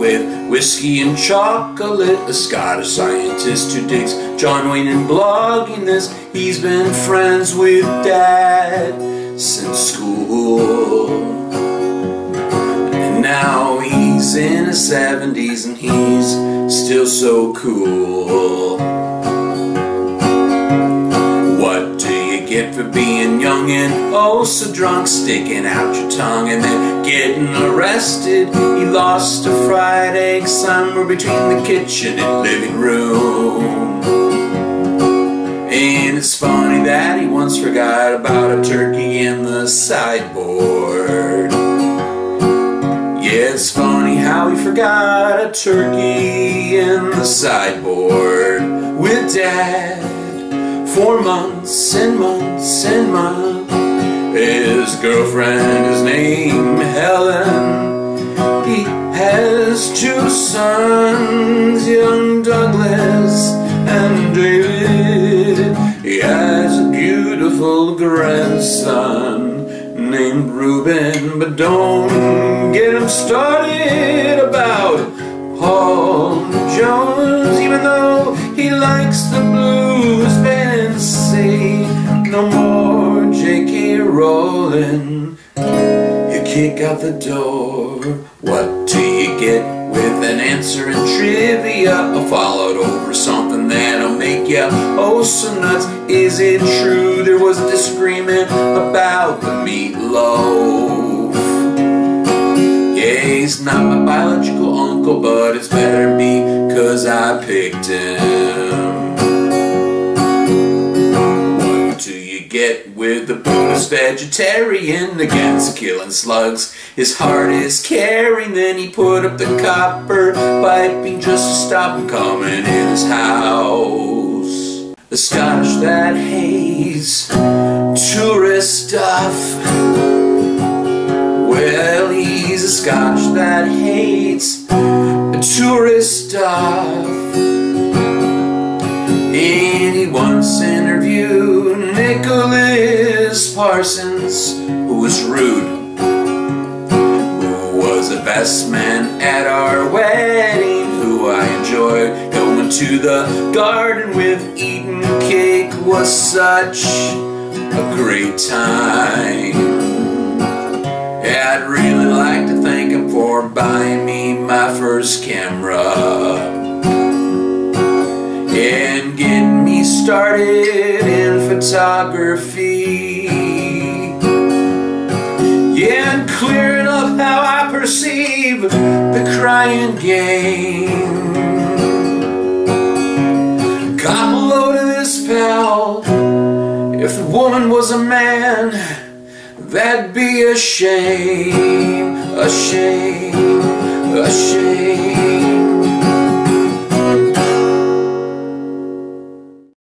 With whiskey and chocolate, a Scottish scientist who digs John Wayne and blogging this. He's been friends with Dad since school. And now he's in his 70s and he's still so cool. For being young and oh so drunk, sticking out your tongue and then getting arrested? He lost a fried egg somewhere between the kitchen and living room. And it's funny that he once forgot about a turkey in the sideboard. Yeah, it's funny how he forgot a turkey in the sideboard with Dad for months and months and months. His girlfriend is named Helen. He has two sons, young Douglas and David. He has a beautiful grandson named Ruben, but don't get him started about Paul Jones, even though he likes the blues band. Say no more J.K. Rowling. You kick out the door. What do you get with an answer in trivia? Followed over something that'll make you oh so nuts. Is it true there was a disagreement about the meatloaf? Yeah, he's not my biological uncle, but it's better be cause I picked him. Get with the Buddhist vegetarian against killing slugs? His heart is caring, then he put up the copper piping just to stop him coming in his house. The Scottish that hates tourist stuff. Well, he's a Scotch that hates tourist stuff. Parsons, who was rude, who was the best man at our wedding, who I enjoyed going to the garden with, eating cake was such a great time. Yeah, I'd really like to thank him for buying me my first camera and getting me started in photography. Clearing up how I perceive the crying game. Cop a load of this, pal. If the woman was a man, that'd be a shame, a shame, a shame.